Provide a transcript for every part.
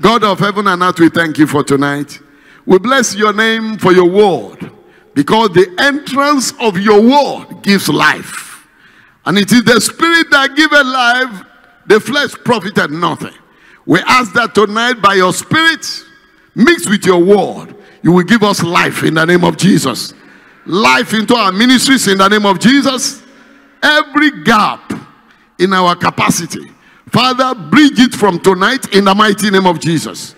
God of heaven and earth, we thank you for tonight. We bless your name for your word because the entrance of your word gives life. And it is the spirit that giveth life, the flesh profited nothing. We ask that tonight by your spirit, mixed with your word, you will give us life in the name of Jesus. Life into our ministries in the name of Jesus. Every gap in our capacity, Father, bridge it from tonight in the mighty name of Jesus.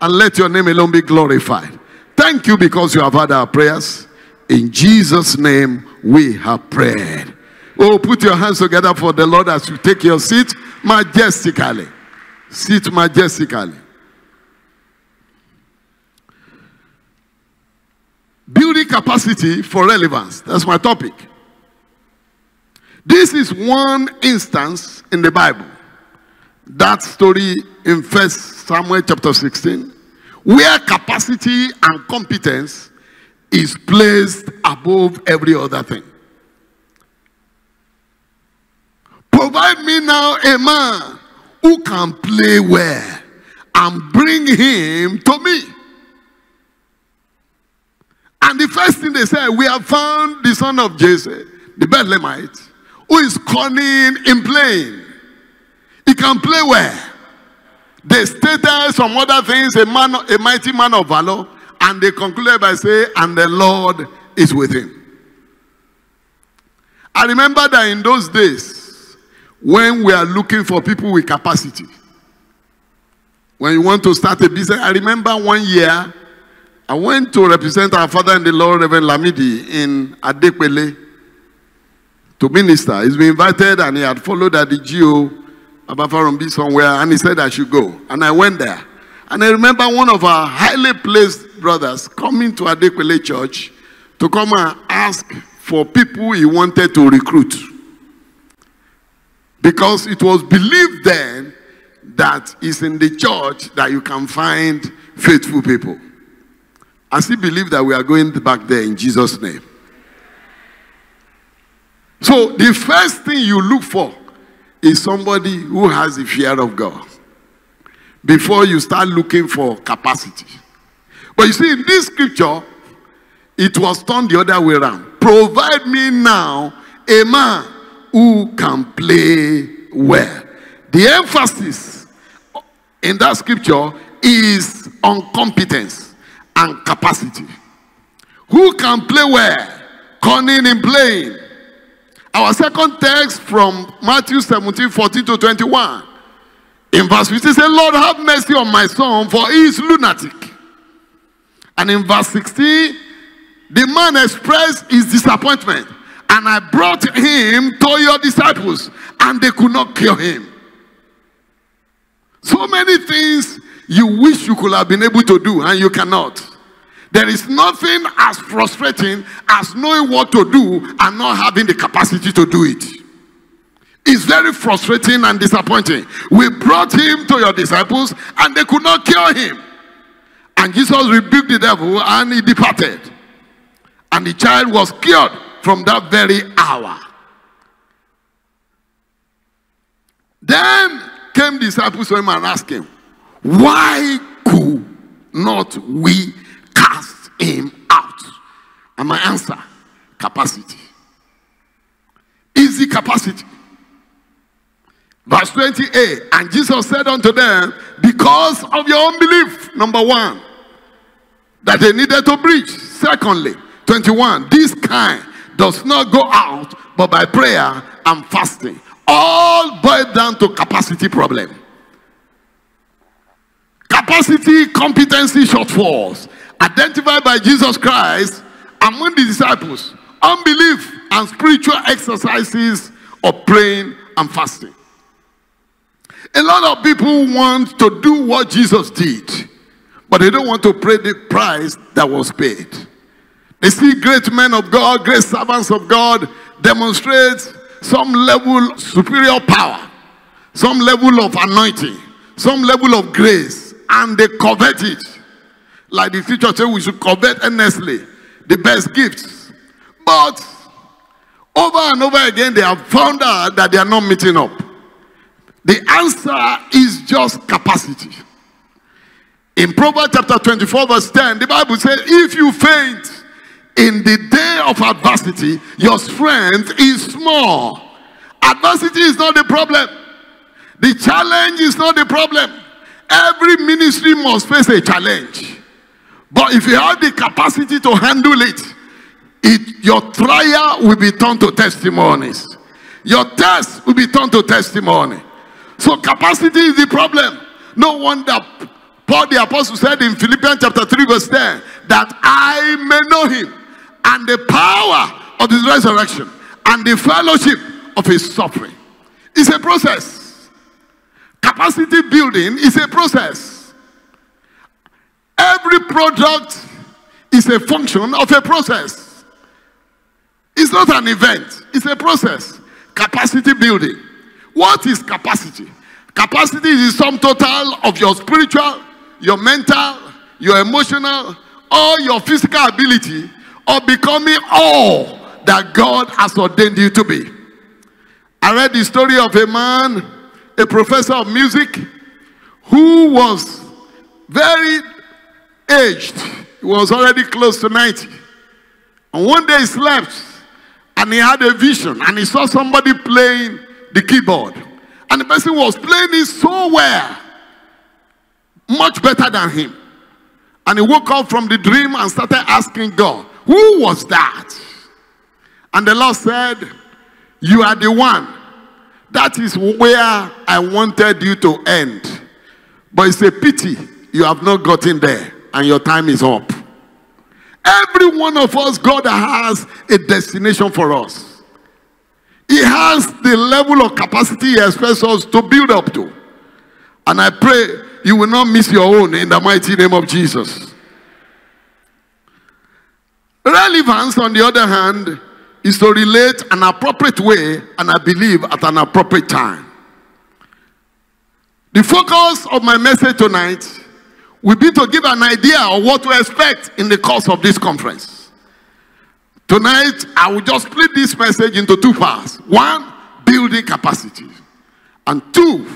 And let your name alone be glorified. Thank you because you have heard our prayers. In Jesus' name we have prayed. Oh, put your hands together for the Lord as you take your seat majestically. Sit majestically. Building capacity for relevance. That's my topic. This is one instance in the Bible. That story in First Samuel chapter 16, where capacity and competence is placed above every other thing. Provide me now a man who can play well and bring him to me. And the first thing they said, we have found the son of Jesse, the Bethlehemite, who is cunning in playing. He can play well. They stated some other things, a man, a mighty man of valor, and they concluded by saying, and the Lord is with him. I remember that in those days, when we are looking for people with capacity, when you want to start a business, I remember one year, I went to represent our father in the Lord, Reverend Lamidi, in Adekwele to minister. He's been invited and he had followed at the GO Abafarumbi somewhere and he said I should go. And I went there. And I remember one of our highly placed brothers coming to Adekwele Church to come and ask for people he wanted to recruit. Because it was believed then that it's in the church that you can find faithful people. I still believe that we are going back there in Jesus' name. So the first thing you look for is somebody who has the fear of God before you start looking for capacity. But you see, in this scripture, it was turned the other way around. Provide me now a man who can play well. The emphasis in that scripture is on competence and capacity. Who can play well? Cunning in playing. Our second text from Matthew 17, 14 to 21. In verse 15, say, Lord, have mercy on my son, for he is lunatic. And in verse 16, the man expressed his disappointment. And I brought him to your disciples, and they could not cure him. So many things you wish you could have been able to do, and you cannot. There is nothing as frustrating as knowing what to do and not having the capacity to do it. It's very frustrating and disappointing. We brought him to your disciples and they could not cure him. And Jesus rebuked the devil and he departed. And the child was cured from that very hour. Then came disciples to him and asked him, Why could not we him out? And my answer capacity. Easy capacity. Verse 28 And Jesus said unto them, Because of your unbelief, number one, that they needed to preach. Secondly, 21 This kind does not go out but by prayer and fasting. All boiled down to capacity problem. Capacity, competency shortfalls identified by Jesus Christ among the disciples. Unbelief and spiritual exercises of praying and fasting. A lot of people want to do what Jesus did, but they don't want to pay the price that was paid. They see great men of God, great servants of God demonstrate some level superior power, some level of anointing, some level of grace, and they covet it. Like the teacher said, we should covet earnestly the best gifts. But over and over again, they have found out that they are not meeting up. The answer is just capacity. In Proverbs chapter 24, verse 10, the Bible says, If you faint in the day of adversity, your strength is small. Adversity is not the problem, the challenge is not the problem. Every ministry must face a challenge. But if you have the capacity to handle it, it your trial will be turned to testimonies. Your test will be turned to testimony. So capacity is the problem. No wonder Paul the apostle said in Philippians chapter 3 verse 10 that I may know him and the power of his resurrection and the fellowship of his suffering. It's a process. Capacity building is a process. Every product is a function of a process. It's not an event, it's a process. Capacity building. What is capacity? Capacity is the sum total of your spiritual, your mental, your emotional, or your physical ability of becoming all that God has ordained you to be. I read the story of a man, a professor of music, who was very aged. He was already close to 90. And one day he slept and he had a vision and he saw somebody playing the keyboard. And the person was playing it so well, much better than him. And he woke up from the dream and started asking God, Who was that? And the Lord said, You are the one. That is where I wanted you to end. But it's a pity you have not gotten there and your time is up. Every one of us, God has a destination for us. He has the level of capacity He expects us to build up to. And I pray you will not miss your own in the mighty name of Jesus. Relevance, on the other hand, is to relate an appropriate way and I believe at an appropriate time. The focus of my message tonight will be to give an idea of what to expect in the course of this conference. Tonight, I will just split this message into two parts. One, building capacity. And two,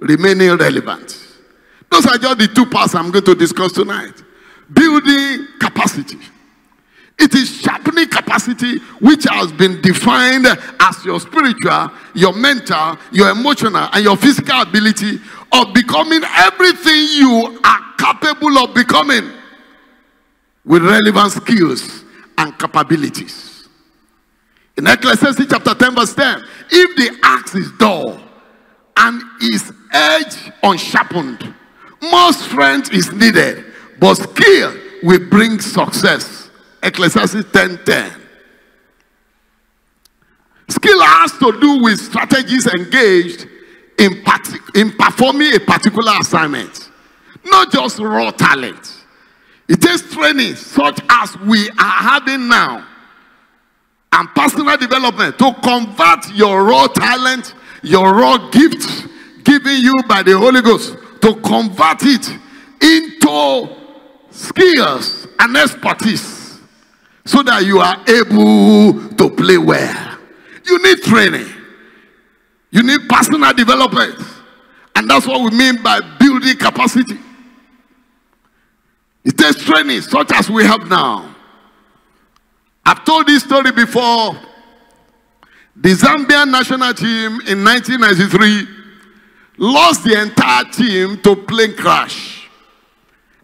remaining relevant. Those are just the two parts I'm going to discuss tonight. Building capacity. It is sharpening capacity which has been defined as your spiritual, your mental, your emotional, and your physical ability of becoming everything you are capable of becoming with relevant skills and capabilities. In Ecclesiastes chapter 10, verse 10, if the axe is dull and its edge unsharpened, more strength is needed, but skill will bring success. Ecclesiastes 10 10. Skill has to do with strategies engaged in, in performing a particular assignment, not just raw talent. It takes training such as we are having now and personal development to convert your raw talent, your raw gift given you by the Holy Ghost, to convert it into skills and expertise so that you are able to play well. You need training, you need personal development, and that's what we mean by building capacity. It takes training such as we have now. I've told this story before. The Zambian national team in 1993 lost the entire team to plane crash,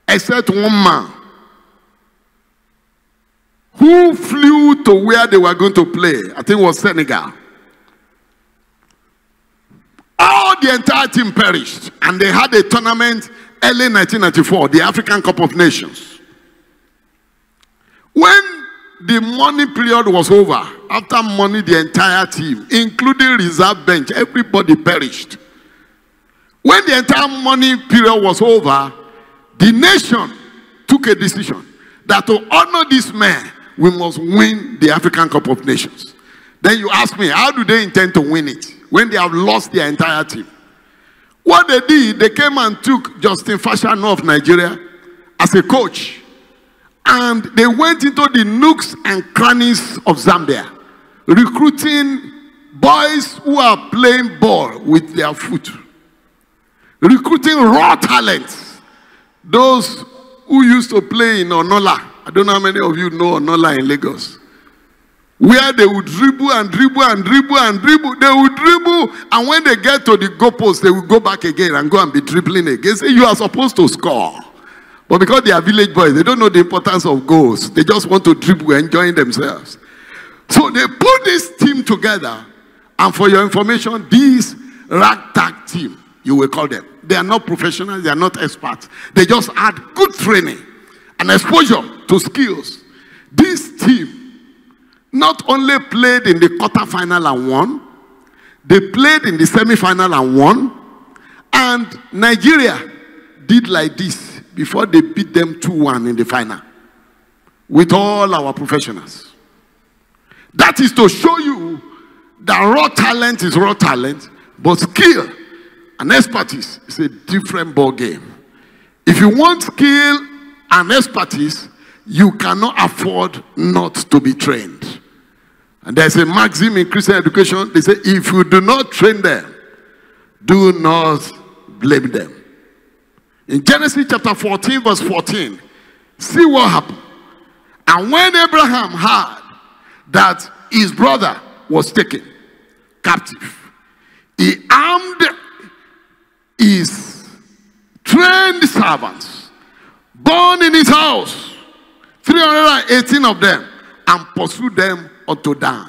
except one man who flew to where they were going to play. I think it was Senegal. All the entire team perished, and they had a tournament early 1994, the African Cup of Nations. When the money period was over, after money, the entire team, including reserve bench, everybody perished. When the entire money period was over, the nation took a decision that to honor this man, we must win the African Cup of Nations. Then you ask me, how do they intend to win it when they have lost their entire team? What they did, they came and took Justin Fashanu of Nigeria as a coach. And they went into the nooks and crannies of Zambia, recruiting boys who are playing ball with their foot, recruiting raw talents Those who used to play in Onola, I don't know how many of you know Onola in Lagos, where they would dribble and dribble and dribble and dribble. They would dribble, and when they get to the goalpost, they will go back again and go and be dribbling again. Say, You are supposed to score. But because they are village boys, they don't know the importance of goals. They just want to dribble, enjoying themselves. So they put this team together, and for your information, this ragtag team, you will call them. They are not professionals, they are not experts. They just had good training and exposure to skills. This team not only played in the quarterfinal and won, they played in the semi-final and won, and Nigeria did like this before they beat them 2-1 in the final with all our professionals. That is to show you that raw talent is raw talent, but skill and expertise is a different ball game. If you want skill and expertise, you cannot afford not to be trained. And there's a maxim in Christian education. They say, if you do not train them, do not blame them. In Genesis chapter 14, verse 14, see what happened. And when Abraham heard that his brother was taken captive, he armed his trained servants, born in his house, 318 of them, and pursued them unto Dan.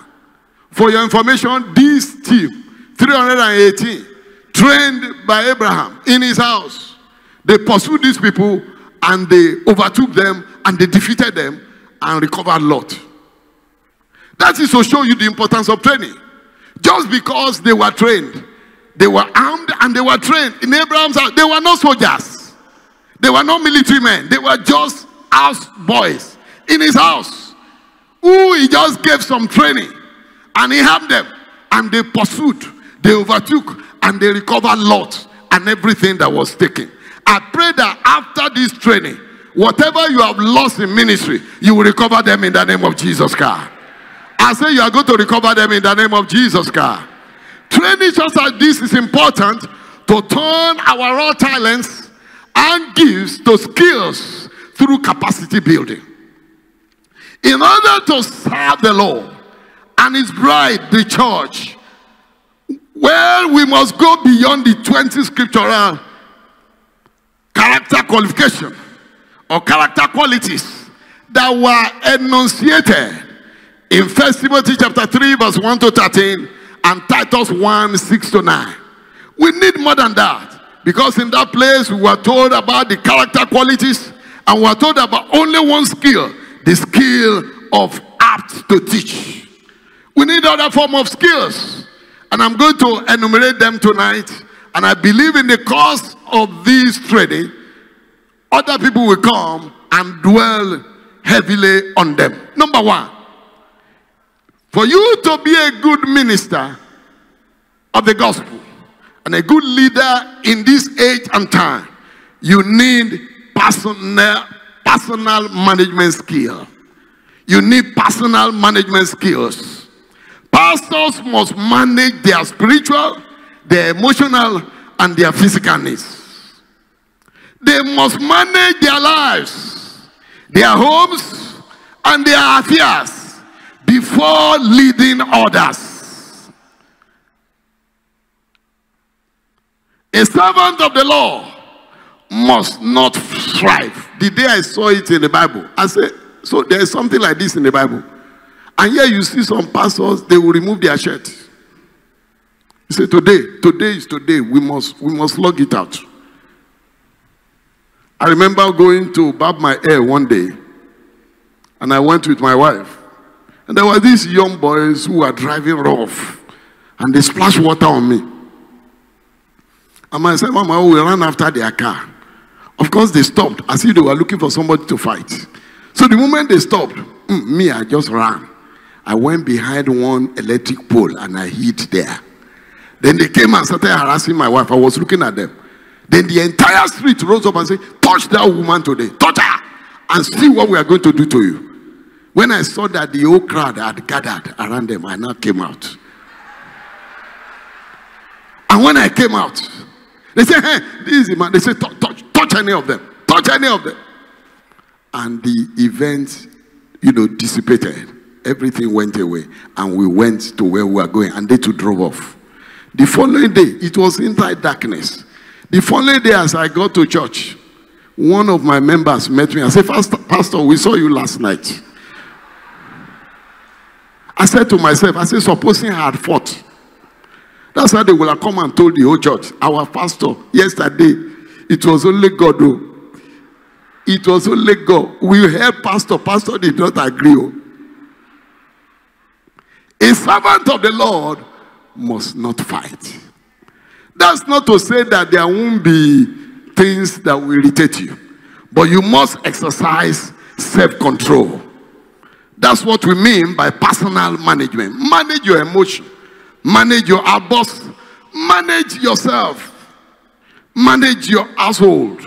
For your information, this team, 318, trained by Abraham in his house, they pursued these people and they overtook them and they defeated them and recovered Lot. That is to show you the importance of training. Just because they were trained, they were armed and they were trained. In Abraham's house, they were not soldiers. They were not military men. They were just house boys in his house who he just gave some training and he helped them and they pursued, they overtook and they recovered Lot and everything that was taken. I pray that after this training, whatever you have lost in ministry, you will recover them in the name of Jesus Christ. I say you are going to recover them in the name of Jesus Christ. Training just like this is important to turn our raw talents and gifts to skills through capacity building. In order to serve the Lord and his bride, the church, well, we must go beyond the 20 scriptural character qualification or character qualities that were enunciated in First Timothy chapter 3, verse 1 to 13, and Titus 1, 6 to 9. We need more than that. Because in that place we were told about the character qualities and we were told about only one skill, the skill of apt to teach. We need other form of skills. And I'm going to enumerate them tonight. And I believe in the course of this training, other people will come and dwell heavily on them. Number one, for you to be a good minister of the gospel and a good leader in this age and time, you need personal, personal management skill. You need personal management skills. Pastors must manage their spiritual, their emotional, and their physical needs. They must manage their lives, their homes, and their affairs before leading others. A servant of the law must not strive. The day I saw it in the Bible, I said, so there is something like this in the Bible. And here you see some pastors, they will remove their shirt. You say, today, today is today. We must, we must log it out. I remember going to barb my hair one day, and I went with my wife. And there were these young boys who were driving rough, and they splashed water on me. And I said, Mama, we ran after their car. Of course, they stopped as if they were looking for somebody to fight. So the moment they stopped, mm, me, I just ran. I went behind one electric pole and I hid there. Then they came and started harassing my wife. I was looking at them. Then the entire street rose up and said, Touch that woman today. Touch her and see what we are going to do to you. When I saw that the whole crowd had gathered around them, I now came out. And when I came out, they said, Hey, this is the man. They said, touch, touch any of them. Touch any of them. And the event, you know, dissipated. Everything went away. And we went to where we were going. And they too drove off. The following day, it was inside darkness. The following day, as I got to church, one of my members met me. I said, Pastor, Pastor, we saw you last night. I said to myself, I said, supposing I had fought. That's how they will have come and told the whole church. Our pastor, yesterday, it was only God. Oh. It was only God. We heard pastor. Pastor did not agree. Oh. A servant of the Lord must not fight. That's not to say that there won't be things that will irritate you, but you must exercise self control. That's what we mean by personal management. Manage your emotion, manage your outbursts, manage yourself, manage your household.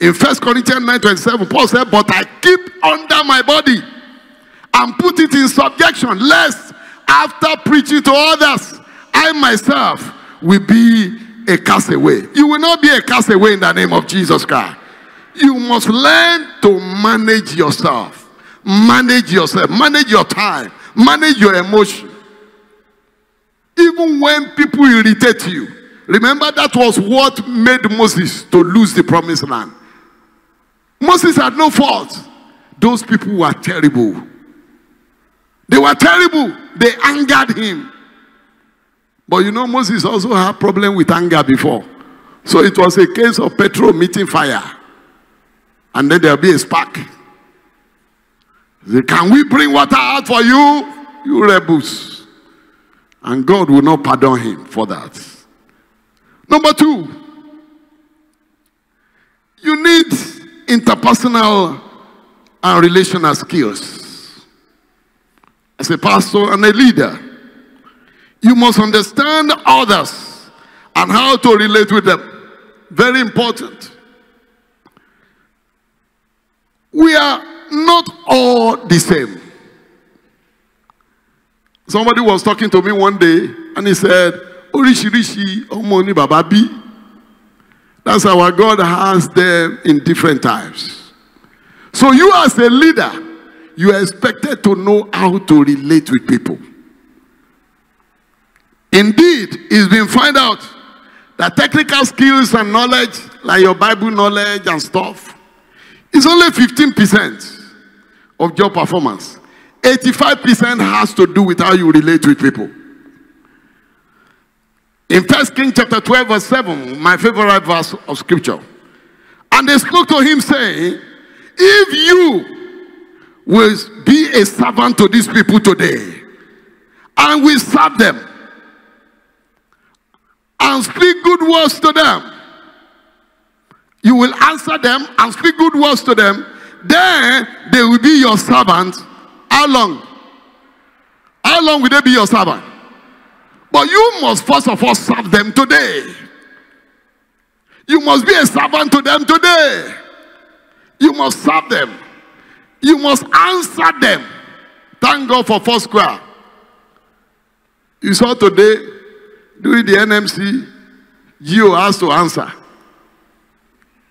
In First Corinthians 9 27, Paul said, But I keep under my body and put it in subjection, lest after preaching to others, I myself will be a castaway. You will not be a castaway in the name of Jesus Christ. You must learn to manage yourself. Manage yourself. Manage your time. Manage your emotion. Even when people irritate you. Remember that was what made Moses to lose the promised land. Moses had no fault. Those people were terrible. They were terrible. They angered him. But you know, Moses also had problem with anger before. So it was a case of petrol meeting fire. And then there'll be a spark. Say, Can we bring water out for you? You rebels. And God will not pardon him for that. Number two, you need interpersonal and relational skills. As a pastor and a leader, you must understand others and how to relate with them. Very important. We are not all the same. Somebody was talking to me one day and he said, Oríṣiríṣi ọmọ ni bàbá bí. That's how God has them in different types. So you as a leader, you are expected to know how to relate with people. Indeed, it's been found out that technical skills and knowledge, like your Bible knowledge and stuff, is only 15% of job performance. 85% has to do with how you relate with people. In First King chapter 12, verse 7, my favorite verse of scripture. And they spoke to him, saying, If you will be a servant to these people today, and will serve them, and speak good words to them, you will answer them and speak good words to them, then they will be your servant. How long? How long will they be your servant? But you must first of all serve them today. You must be a servant to them today. You must serve them. You must answer them. Thank God for Foursquare. You saw today, during the NMC, you has to answer.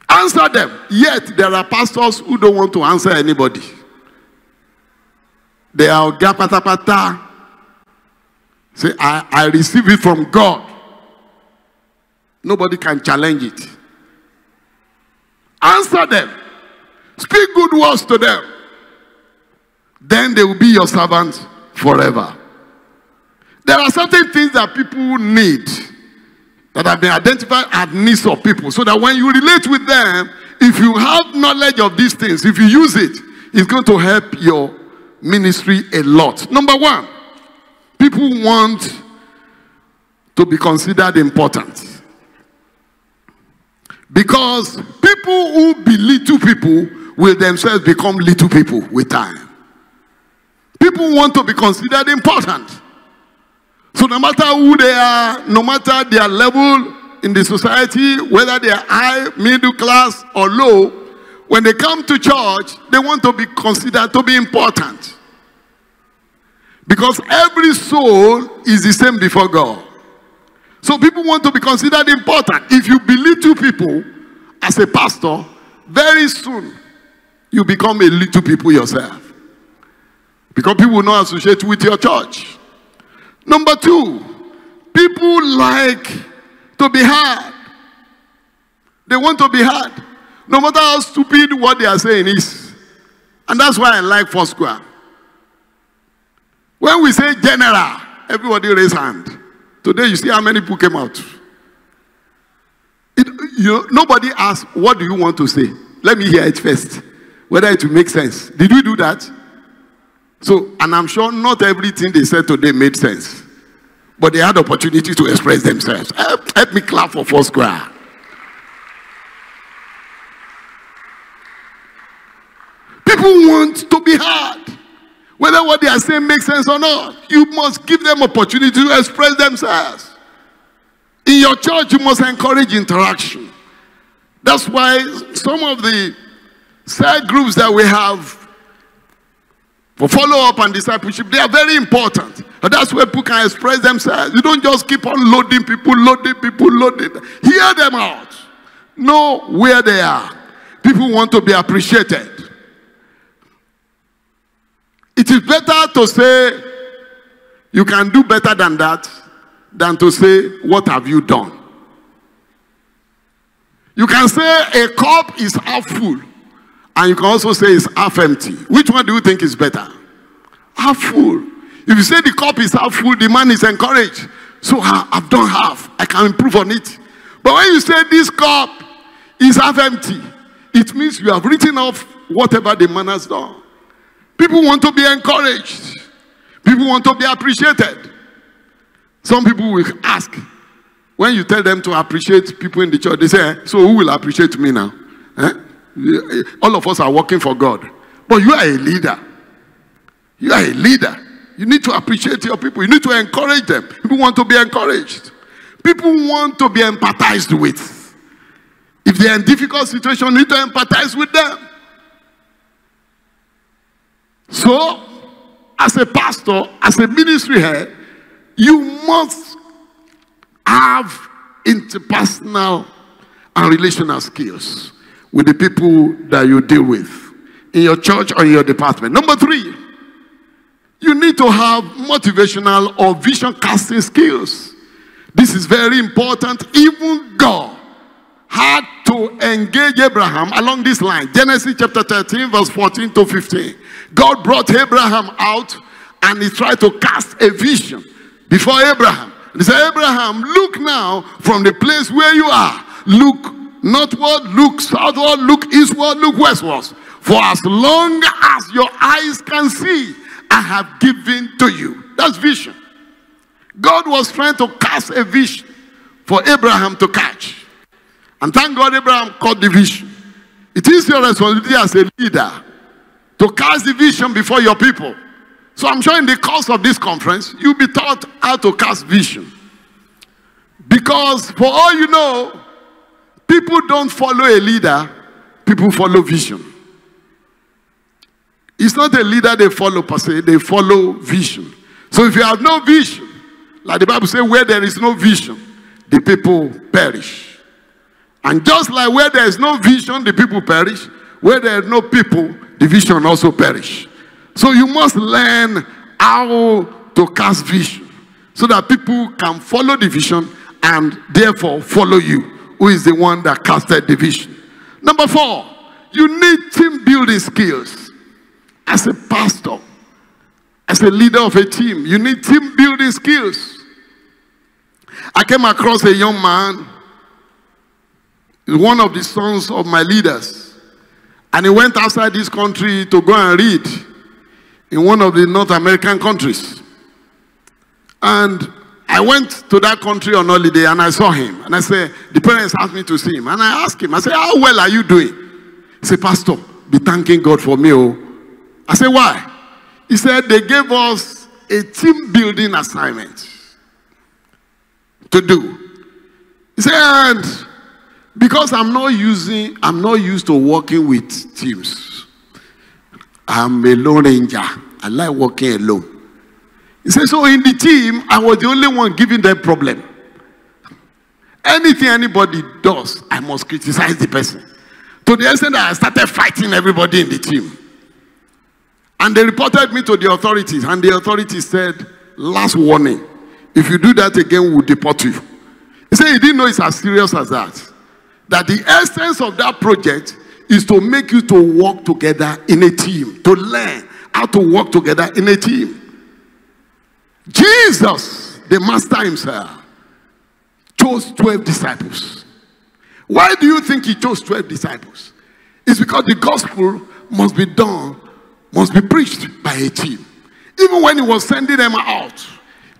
Answer them. Yet there are pastors who don't want to answer anybody. They are pata pata. Say, I, I receive it from God. Nobody can challenge it. Answer them. Speak good words to them. Then they will be your servants forever. There are certain things that people need that have been identified as needs of people. So that when you relate with them, if you have knowledge of these things, if you use it, it's going to help your ministry a lot. Number one, people want to be considered important. Because people who be little people will themselves become little people with time. People want to be considered important. So no matter who they are, no matter their level in the society, whether they are high, middle class, or low, when they come to church, they want to be considered to be important. Because every soul is the same before God. So people want to be considered important. If you belittle people as a pastor, very soon you become a little people yourself. Because people will not associate with your church. Number two, people like to be heard. They want to be heard. No matter how stupid what they are saying is. And that's why I like Foursquare. When we say general, everybody raise hand. Today you see how many people came out. It, you know, nobody asked, what do you want to say? Let me hear it first. Whether it will make sense. Did we do that? So, and I'm sure not everything they said today made sense. But they had opportunity to express themselves. Help, help me clap for Foursquare. People want to be heard. Whether what they are saying makes sense or not, you must give them opportunity to express themselves. In your church, you must encourage interaction. That's why some of the cell groups that we have for follow up and discipleship, they are very important. And that's where people can express themselves. You don't just keep on loading people, loading people, loading. Hear them out. Know where they are. People want to be appreciated. It is better to say you can do better than that than to say, What have you done? You can say a cup is half full, and you can also say it's half empty. Which one do you think is better? Half full. If you say the cup is half full, the man is encouraged. So I've done half. I can improve on it. But when you say this cup is half empty, it means you have written off whatever the man has done. People want to be encouraged. People want to be appreciated. Some people will ask, when you tell them to appreciate people in the church, they say, So who will appreciate me now? Eh? All of us are working for God. But you are a leader. You are a leader. You need to appreciate your people. You need to encourage them. People want to be encouraged. People want to be empathized with. If they're in difficult situation, you need to empathize with them. So, as a pastor, as a ministry head, you must have interpersonal and relational skills with the people that you deal with in your church or in your department. Number three, you need to have motivational or vision casting skills. This is very important. Even God had to engage Abraham along this line. Genesis chapter 13, verse 14 to 15. God brought Abraham out and he tried to cast a vision before Abraham. He said, Abraham, look now from the place where you are. Look northward, look southward, look eastward, look westward. For as long as your eyes can see, I have given to you. That's vision. God was trying to cast a vision for Abraham to catch. And thank God Abraham caught the vision. It is your responsibility as a leader to cast the vision before your people. So I'm sure in the course of this conference, you'll be taught how to cast vision. Because for all you know, people don't follow a leader, people follow vision. It's not a leader they follow per se, they follow vision. So if you have no vision, like the Bible says, where there is no vision, the people perish. And just like where there is no vision, the people perish. Where there are no people, the vision also perish. So you must learn how to cast vision so that people can follow the vision and therefore follow you, who is the one that casted the vision. Number four, you need team building skills. As a pastor, as a leader of a team, you need team building skills. I came across a young man, one of the sons of my leaders, and he went outside this country to go and read in one of the North American countries. And I went to that country on holiday and I saw him. And I said, the parents asked me to see him. And I asked him, I said, how well are you doing? He said, Pastor, be thanking God for me. Oh. I said, why? He said, they gave us a team building assignment to do. He said, and because I'm not using, I'm not used to working with teams. I'm a lone ranger. I like working alone. He said, so in the team, I was the only one giving them problem. Anything anybody does, I must criticize the person. To the extent that I started fighting everybody in the team. And they reported me to the authorities, and the authorities said, Last warning, if you do that again, we'll deport you. He said he didn't know it's as serious as that. That the essence of that project is to make you to work together in a team, to learn how to work together in a team. Jesus, the master himself, chose 12 disciples. Why do you think he chose 12 disciples? It's because the gospel must be done, must be preached by a team. Even when he was sending them out,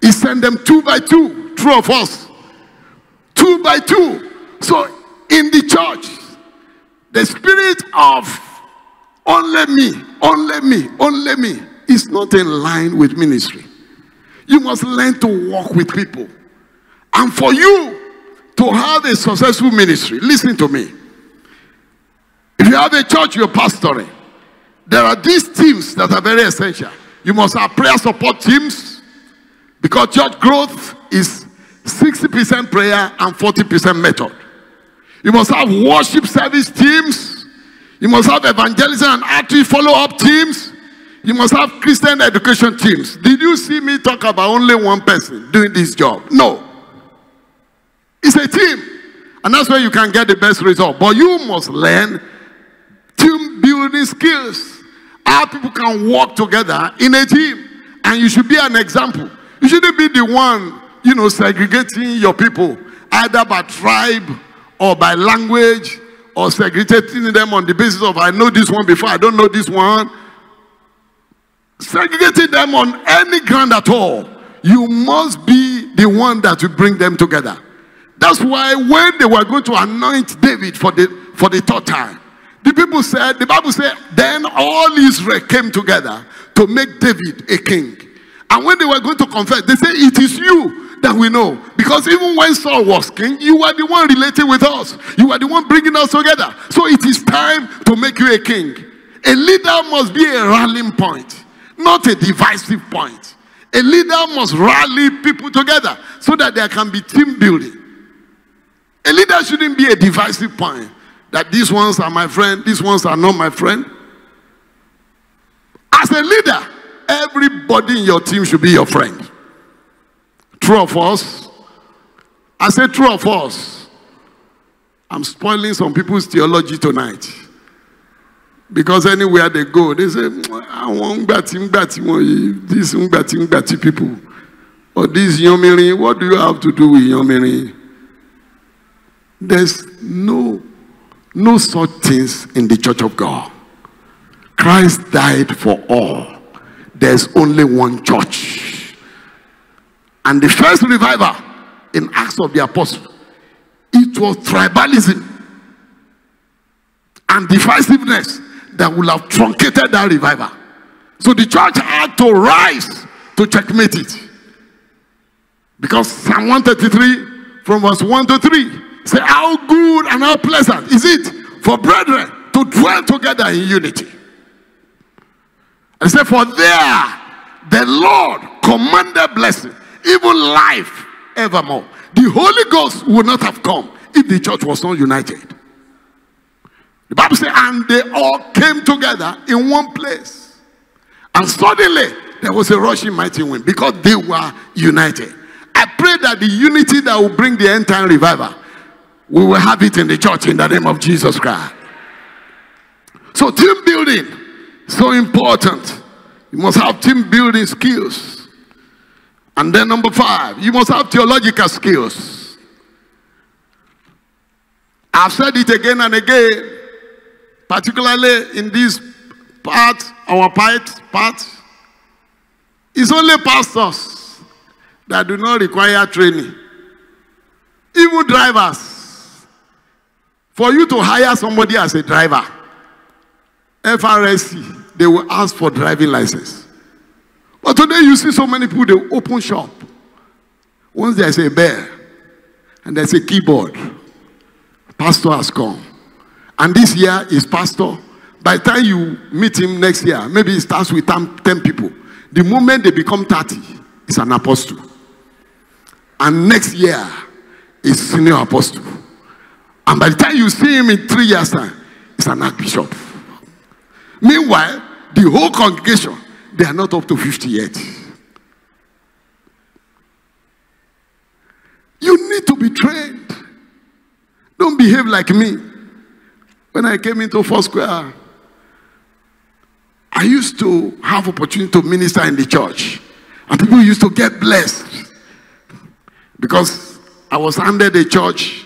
he sent them two by two, true of us. Two by two. So in the church, the spirit of only me, only me, only me is not in line with ministry. You must learn to walk with people. And for you to have a successful ministry, listen to me. If you have a church you're pastoring, there are these teams that are very essential. You must have prayer support teams because church growth is 60% prayer and 40% method. You must have worship service teams. You must have evangelism and outreach follow up teams. You must have Christian education teams. Did you see me talk about only one person doing this job? No. It's a team. And that's where you can get the best result. But you must learn team building skills. How people can work together in a team. And you should be an example. You shouldn't be the one, you know, segregating your people either by tribe or by language or segregating them on the basis of I know this one before I don't know this one segregating them on any ground at all. You must be the one that will bring them together. That's why when they were going to anoint David for the for the third time, the people said, the Bible said, then all Israel came together to make David a king. And when they were going to confess, they said, It is you that we know. Because even when Saul was king, you were the one relating with us. You were the one bringing us together. So it is time to make you a king. A leader must be a rallying point not a divisive point. A leader must rally people together so that there can be team building. A leader shouldn't be a divisive point that these ones are my friend, these ones are not my friend. As a leader, everybody in your team should be your friend. True of us. I say true of us. I'm spoiling some people's theology tonight. Because anywhere they go, they say, I want Ngbati, Ngbati, this Ngbati, Ngbati people. Or this Yomiri, what do you have to do with Yomiri? There's no, no such things in the church of God. Christ died for all. There's only one church. And the first revival in Acts of the Apostle, it was tribalism and divisiveness that would have truncated that revival. So the church had to rise to checkmate it. Because Psalm 133 from verse 1 to 3 say, How good and how pleasant is it for brethren to dwell together in unity. And say, For there the Lord commanded blessing, even life evermore. The Holy Ghost would not have come if the church was not united. The Bible says, and they all came together in one place. And suddenly there was a rushing mighty wind because they were united. I pray that the unity that will bring the end time revival, we will have it in the church in the name of Jesus Christ. So, team building, so important. You must have team building skills. And then, number five, you must have theological skills. I've said it again and again particularly in this part, our part, part, it's only pastors that do not require training. Even drivers. For you to hire somebody as a driver, FRSC, they will ask for driving license. But today you see so many people, they open shop. Once there's a bell and there's a keyboard, pastor has come. And this year is pastor. By the time you meet him next year, maybe he starts with 10 people. The moment they become 30, it's an apostle. And next year is senior apostle. And by the time you see him in three years' time, as an archbishop. Meanwhile, the whole congregation, they are not up to 50 yet. You need to be trained. Don't behave like me. When I came into Foursquare, I used to have opportunity to minister in the church. And people used to get blessed. Because I was under the church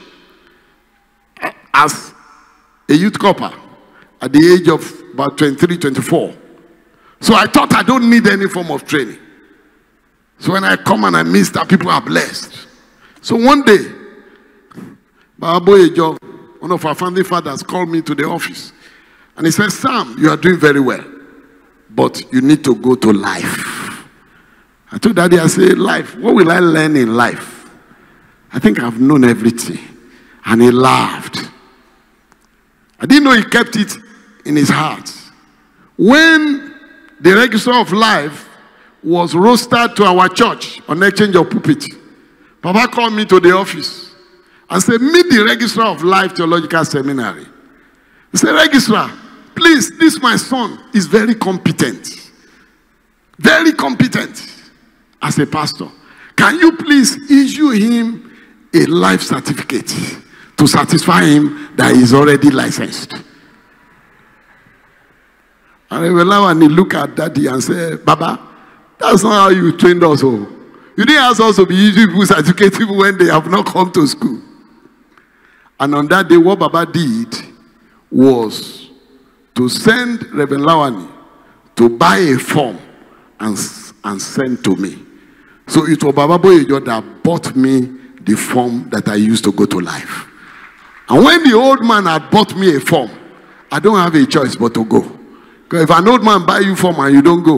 as a youth corper at the age of about 23, 24. So I thought I don't need any form of training. So when I come and I minister, people are blessed. So one day, Baboyejo, one of our family fathers, called me to the office. And he said, Sam, you are doing very well. But you need to go to life. I told daddy, I said, life, what will I learn in life? I think I've known everything. And he laughed. I didn't know he kept it in his heart. When the register of life was rostered to our church on exchange of pulpit, Papa called me to the office and said, Meet the registrar of Life Theological Seminary. He said, Registrar, please, this my son is very competent. Very competent as a pastor. Can you please issue him a life certificate to satisfy him that he's already licensed? And when he look at daddy and say, Baba, that's not how you trained us. Oh. You didn't ask us to be easy certificate when they have not come to school. And on that day, what Baba did was to send Reverend Lawani to buy a form and, and send to me. So it was Baba Boyejo that bought me the form that I used to go to life. And when the old man had bought me a form, I don't have a choice but to go. If an old man buy you form and you don't go,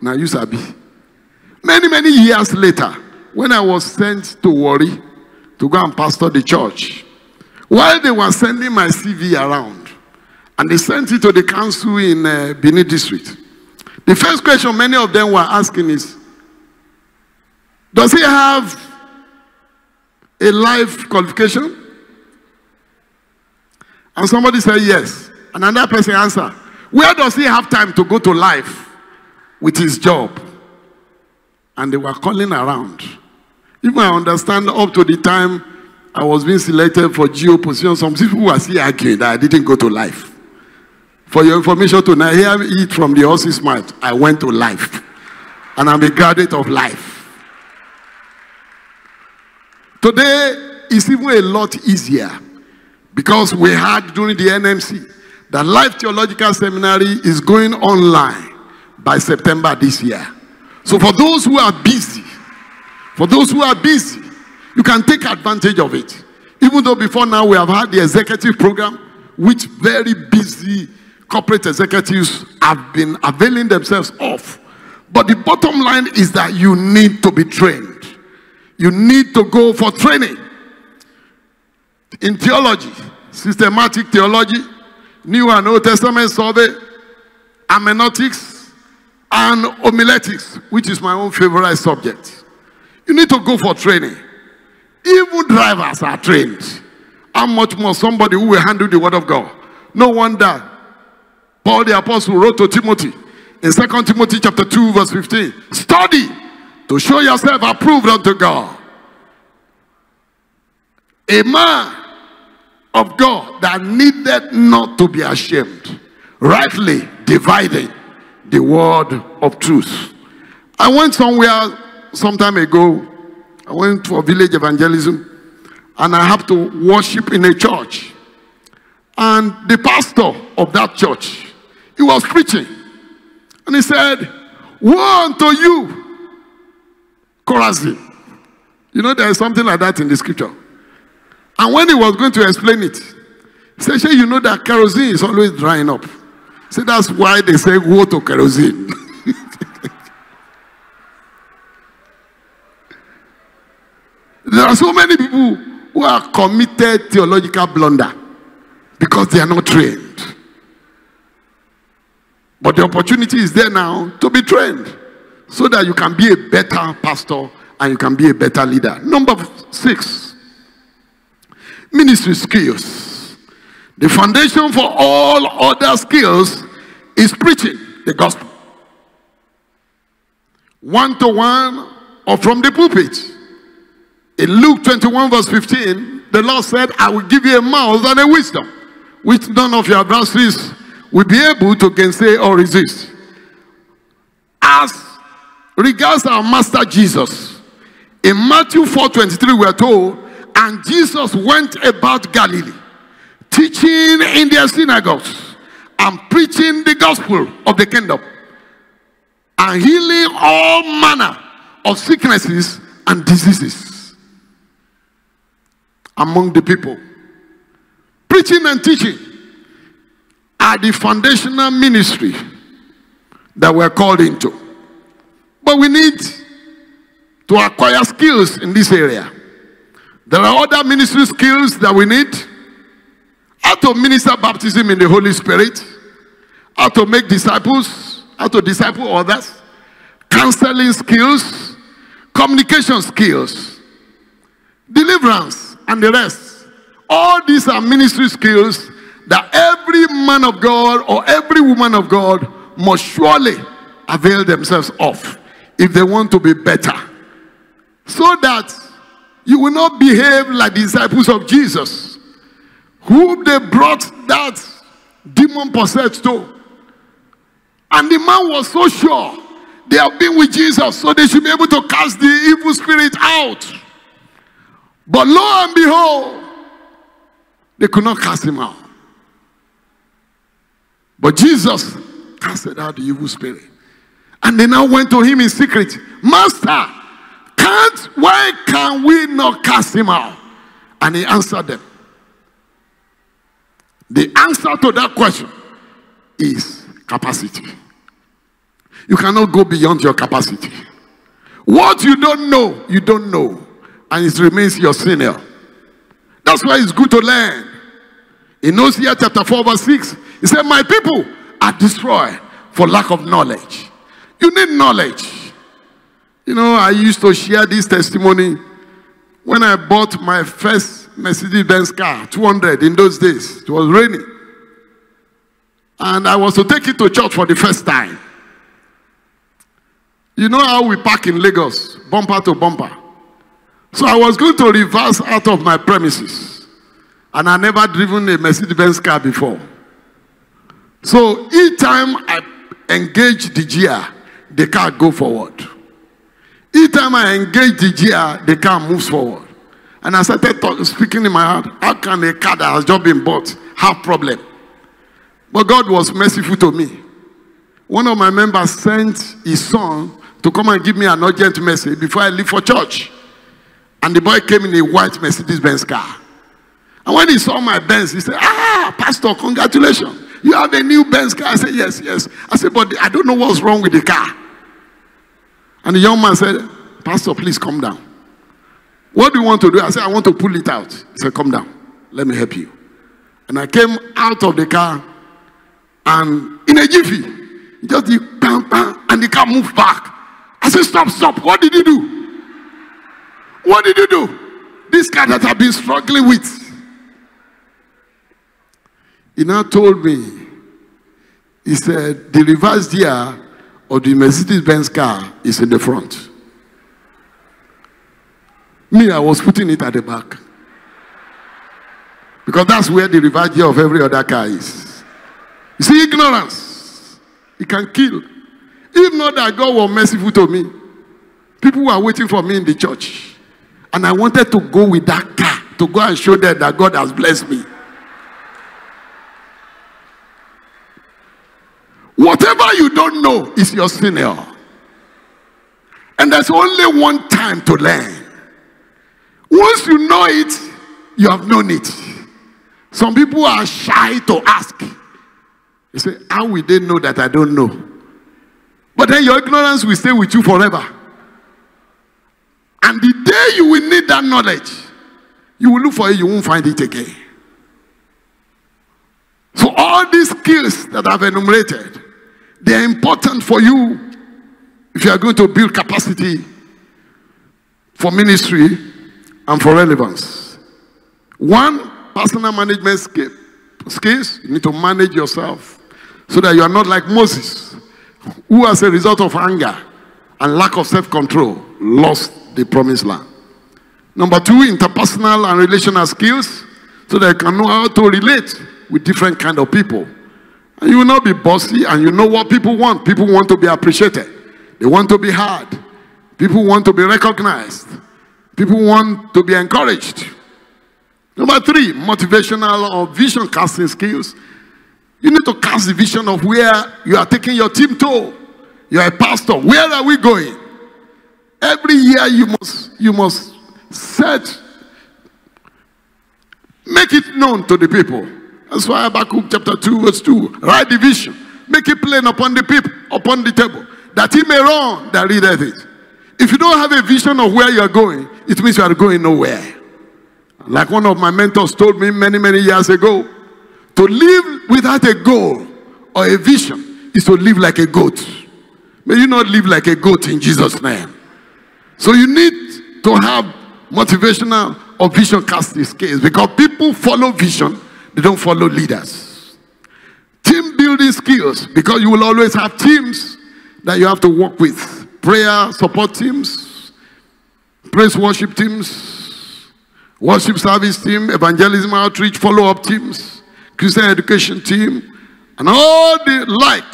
now you sabi. Many, many years later, when I was sent to Warri to go and pastor the church, while they were sending my CV around, and they sent it to the council in uh, Benin district, the first question many of them were asking is, does he have a life qualification? And somebody said yes. Another person answered, where does he have time to go to life with his job? and they were calling around. Even I understand up to the time I was being selected for GO position, some people were still arguing that I didn't go to life. For your information to now hear it from the horse's mouth, I went to life. And I'm a graduate of life. Today is even a lot easier because we had during the NMC that Life Theological Seminary is going online by September this year. So for those who are busy, for those who are busy, you can take advantage of it. Even though before now we have had the executive program, which very busy corporate executives have been availing themselves of. But the bottom line is that you need to be trained. You need to go for training. In theology, systematic theology, New and Old Testament survey, hermeneutics, and homiletics, which is my own favorite subject. You need to go for training. Even drivers are trained. How much more somebody who will handle the word of God? No wonder Paul the apostle wrote to Timothy in 2 Timothy chapter 2 verse 15. Study to show yourself approved unto God. A man of God that needed not to be ashamed, rightly dividing the word of truth. I went somewhere some time ago. I went for village evangelism and I have to worship in a church. And the pastor of that church, he was preaching. And he said, Woe unto you, Chorazin. You know, there is something like that in the scripture. And when he was going to explain it, he said, You know that kerosene is always drying up. See, that's why they say go to kerosene. there are so many people who are committed theological blunder because they are not trained. But the opportunity is there now to be trained so that you can be a better pastor and you can be a better leader. Number six, ministry skills. The foundation for all other skills is preaching the gospel. One to one or from the pulpit. In Luke 21, verse 15, the Lord said, I will give you a mouth and a wisdom, which none of your adversaries will be able to gainsay or resist. As regards our Master Jesus, in Matthew 4 23, we are told, and Jesus went about Galilee, teaching in their synagogues and preaching the gospel of the kingdom and healing all manner of sicknesses and diseases among the people. Preaching and teaching are the foundational ministry that we're called into. But we need to acquire skills in this area. There are other ministry skills that we need. How to minister baptism in the Holy Spirit, how to make disciples, how to disciple others, counseling skills, communication skills, deliverance, and the rest. All these are ministry skills that every man of God or every woman of God must surely avail themselves of if they want to be better. So that you will not behave like disciples of Jesus, who they brought that demon possessed to. And the man was so sure they have been with Jesus, so they should be able to cast the evil spirit out. But lo and behold, they could not cast him out. But Jesus casted out the evil spirit. And they now went to him in secret. Master, can't, why can we not cast him out? And he answered them. The answer to that question is capacity. You cannot go beyond your capacity. What you don't know, you don't know. And it remains your senior. That's why it's good to learn. In Hosea chapter 4, verse 6, he said, My people are destroyed for lack of knowledge. You need knowledge. You know, I used to share this testimony when I bought my first Mercedes Benz car, 200 in those days. It was raining. And I was to take it to church for the first time. You know how we park in Lagos, bumper to bumper. So I was going to reverse out of my premises. And I never driven a Mercedes Benz car before. So each time I engage the gear, the car go forward. Each time I engage the gear, the car moves forward. And I started speaking in my heart, how can a car that has just been bought have problem? But God was merciful to me. One of my members sent his son to come and give me an urgent message before I leave for church. And the boy came in a white Mercedes Benz car. And when he saw my Benz, he said, Ah, Pastor, congratulations. You have a new Benz car. I said, Yes, yes. I said, But I don't know what's wrong with the car. And the young man said, Pastor, please come down. What do you want to do? I said, I want to pull it out. He said, Come down. Let me help you. And I came out of the car and in a jiffy, just the bam, bam, and the car moved back. I said, Stop, stop. What did you do? What did you do? This car that I've been struggling with. He now told me, he said, the reverse gear of the Mercedes Benz car is in the front. Me, I was putting it at the back. Because that's where the gear of every other car is. You see, ignorance, it can kill. If not that God was merciful to me, people were waiting for me in the church. And I wanted to go with that car to go and show them that God has blessed me. Whatever you don't know is your senior. And there's only one time to learn. Once you know it, you have known it. Some people are shy to ask. They say, How will they know that I don't know? But then your ignorance will stay with you forever. And the day you will need that knowledge, you will look for it, you won't find it again. So, all these skills that I've enumerated, they are important for you if you are going to build capacity for ministry and for relevance. One, personal management skill. skills. You need to manage yourself so that you are not like Moses, who, as a result of anger and lack of self control, lost the promised land. Number two, interpersonal and relational skills so that you can know how to relate with different kind of people. And you will not be bossy and you know what people want. People want to be appreciated. They want to be heard. People want to be recognized. People want to be encouraged. Number three, motivational or vision casting skills. You need to cast the vision of where you are taking your team to. You are a pastor. Where are we going? Every year you must you must set make it known to the people. That's why Habakkuk chapter 2, verse 2. Write the vision. Make it plain upon the people, upon the table, that he may run that readeth it. If you don't have a vision of where you are going, it means you are going nowhere. Like one of my mentors told me many, many years ago, to live without a goal or a vision is to live like a goat. May you not live like a goat in Jesus' name. So you need to have motivational or vision casting skills because people follow vision, they don't follow leaders. Team building skills because you will always have teams that you have to work with. Prayer support teams, praise worship teams, worship service team, evangelism outreach follow up teams, Christian education team, and all the like.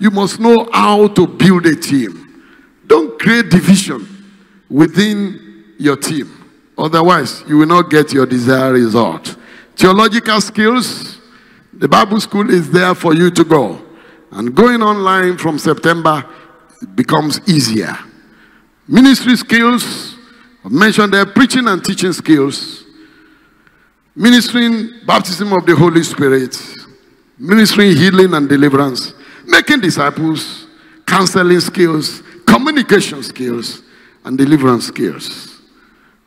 You must know how to build a team. Don't create division within your team. Otherwise, you will not get your desired result. Theological skills, the Bible school is there for you to go. And going online from September becomes easier. Ministry skills, I've mentioned there, preaching and teaching skills, ministering baptism of the Holy Spirit, ministering healing and deliverance, making disciples, counseling skills, communication skills, and deliverance skills.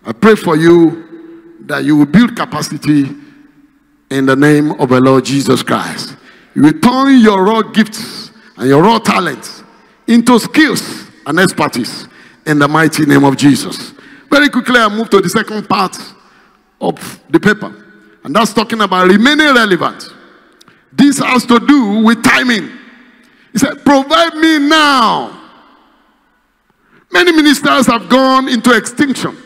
I pray for you that you will build capacity in the name of the Lord Jesus Christ. You turn your raw gifts and your raw talents into skills and expertise in the mighty name of Jesus. Very quickly, I move to the second part of the paper, and that's talking about remaining relevant. This has to do with timing. He said, Provide me now. Many ministers have gone into extinction.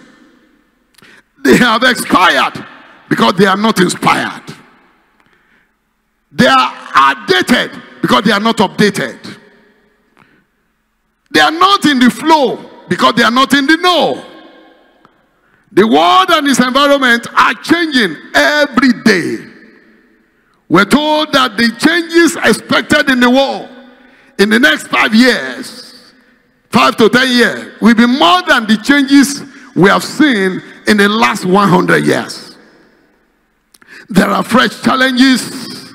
They have expired because they are not inspired. They are outdated because they are not updated. They are not in the flow because they are not in the know. The world and its environment are changing every day. We're told that the changes expected in the world in the next five years, five to ten years, will be more than the changes we have seen in the last 100 years. There are fresh challenges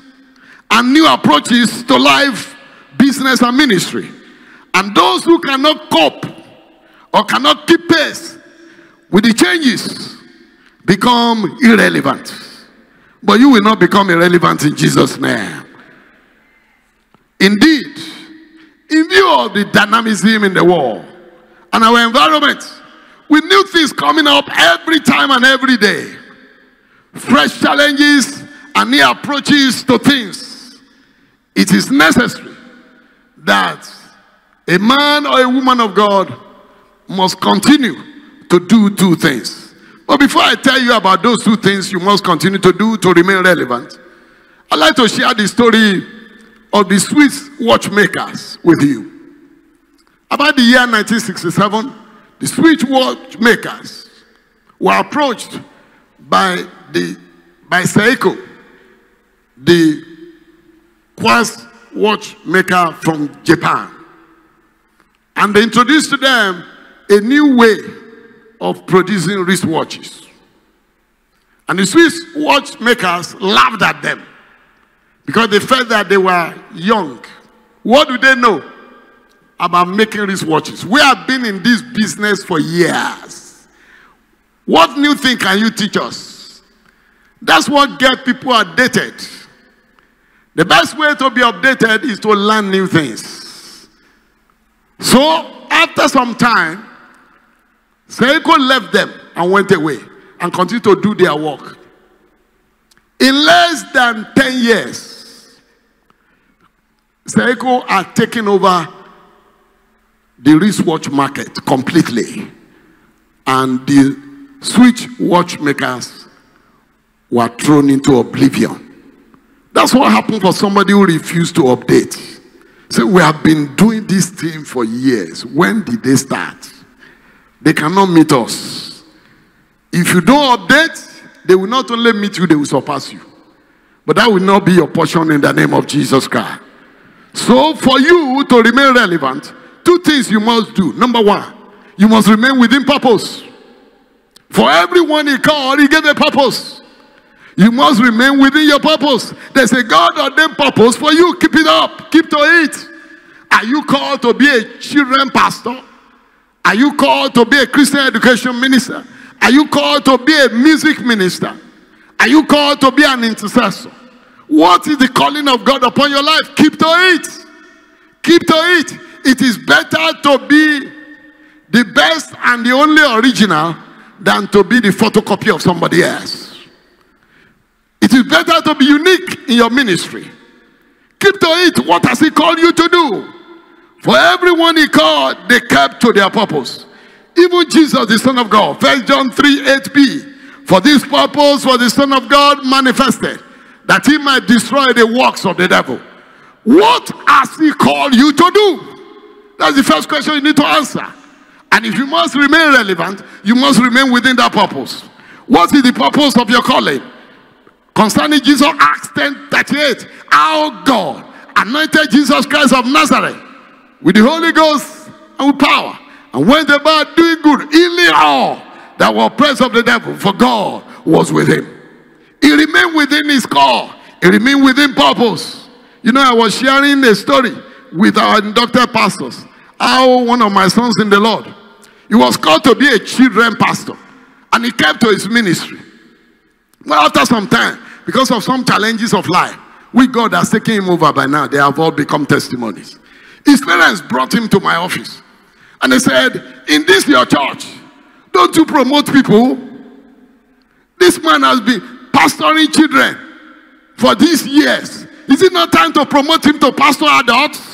and new approaches to life, business, and ministry. And those who cannot cope or cannot keep pace with the changes become irrelevant. But you will not become irrelevant in Jesus' name. Indeed, in view of the dynamism in the world and our environment, with new things coming up every time and every day, fresh challenges and new approaches to things, it is necessary that a man or a woman of God must continue to do two things. But before I tell you about those two things you must continue to do to remain relevant, I'd like to share the story of the Swiss watchmakers with you. About the year 1967, the Swiss watchmakers were approached by the Seiko, the quartz watchmaker from Japan. And they introduced to them a new way of producing wristwatches. And the Swiss watchmakers laughed at them because they felt that they were young. What do they know about making wristwatches? We have been in this business for years. What new thing can you teach us? That's what get people updated. The best way to be updated is to learn new things. So after some time, Seiko left them and went away and continued to do their work. In less than 10 years, Seiko are taking over the wristwatch market completely. And the Swiss watchmakers were thrown into oblivion. That's what happened for somebody who refused to update. So we have been doing this thing for years. When did they start? They cannot meet us. If you don't update, they will not only meet you, they will surpass you. But that will not be your portion in the name of Jesus Christ. So, for you to remain relevant, two things you must do. Number one, you must remain within purpose. For everyone he called, he gave a purpose. You must remain within your purpose. There's a God ordained purpose for you. Keep it up. Keep to it. Are you called to be a children pastor? Are you called to be a Christian education minister? Are you called to be a music minister? Are you called to be an intercessor? What is the calling of God upon your life? Keep to it. Keep to it. It is better to be the best and the only original than to be the photocopy of somebody else. It is better to be unique in your ministry. Keep to it. What has He called you to do? For everyone He called, they kept to their purpose. Even Jesus, the Son of God, First John 3 8b. For this purpose was the Son of God manifested, that he might destroy the works of the devil. What has he called you to do? That's the first question you need to answer. And if you must remain relevant, you must remain within that purpose. What is the purpose of your calling? Concerning Jesus, Acts 10 38. Our God anointed Jesus Christ of Nazareth with the Holy Ghost and with power, and went about doing good, healing all that were oppressed of the devil, for God was with him. He remained within his call, he remained within purpose. You know, I was sharing a story with our inducted pastors. How one of my sons in the Lord, he was called to be a children pastor, and he kept to his ministry. Well, after some time, because of some challenges of life, we God has taken him over by now. They have all become testimonies. His parents brought him to my office, and they said, "In this your church, don't you promote people? This man has been pastoring children for these years. Is it not time to promote him to pastor adults?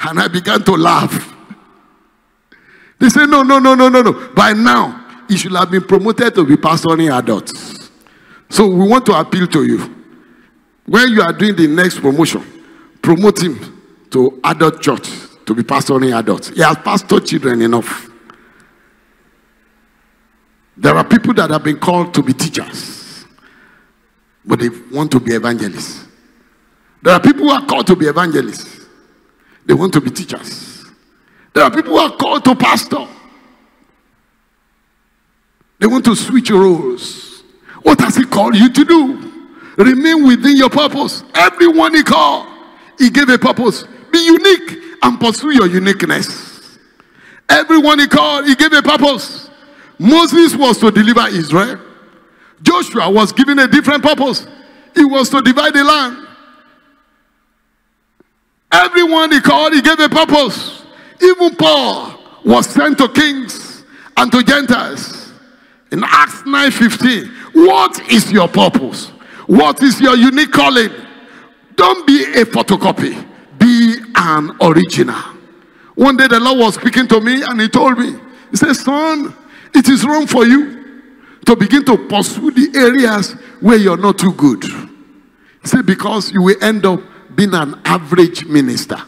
And I began to laugh. They said, No, no, no, no, no, no. By now, he should have been promoted to be pastoring adults. So we want to appeal to you. When you are doing the next promotion, promote him to adult church to be pastoring adults. He has pastored children enough. There are people that have been called to be teachers, but they want to be evangelists. There are people who are called to be evangelists, they want to be teachers. There are people who are called to pastor, they want to switch roles. What has He called you to do? Remain within your purpose. Everyone He called, He gave a purpose. Be unique and pursue your uniqueness. Everyone He called, He gave a purpose. Moses was to deliver Israel. Joshua was given a different purpose. He was to divide the land. Everyone he called, he gave a purpose. Even Paul was sent to kings and to Gentiles. In Acts 9:15, what is your purpose? What is your unique calling? Don't be a photocopy, be an original. One day the Lord was speaking to me and he told me, He said, Son, it is wrong for you to begin to pursue the areas where you're not too good. He said, because you will end up being an average minister.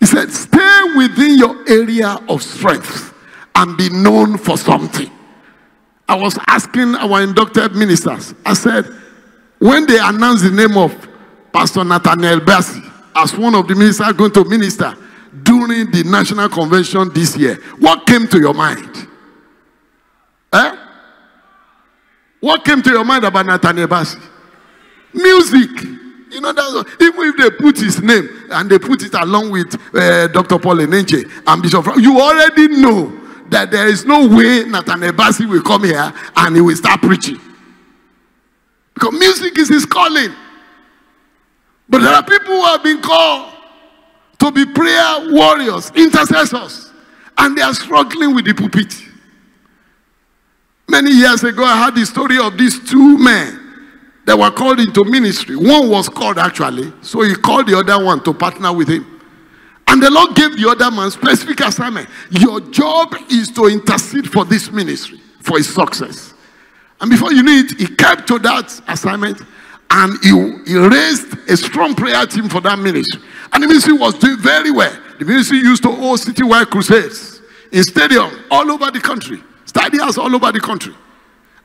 He said, stay within your area of strength and be known for something. I was asking our inducted ministers, I said, when they announced the name of Pastor Nathaniel Bassey as one of the ministers going to minister during the national convention this year, what came to your mind? Eh? What came to your mind about Nathaniel Bassey? Music. You know, that's even if they put his name and they put it along with uh, Dr. Paul Enenche and Bishop, you already know that there is no way Nathaniel Bassey will come here and he will start preaching. Because music is his calling. But there are people who have been called to be prayer warriors, intercessors, and they are struggling with the pulpit. Many years ago, I had the story of these two men that were called into ministry. One was called actually, so he called the other one to partner with him. And the Lord gave the other man specific assignment. Your job is to intercede for this ministry, for its success. And before you knew it, he kept to that assignment and he, he raised a strong prayer team for that ministry. And the ministry was doing very well. The ministry used to hold citywide crusades in stadium all over the country, stadiums all over the country.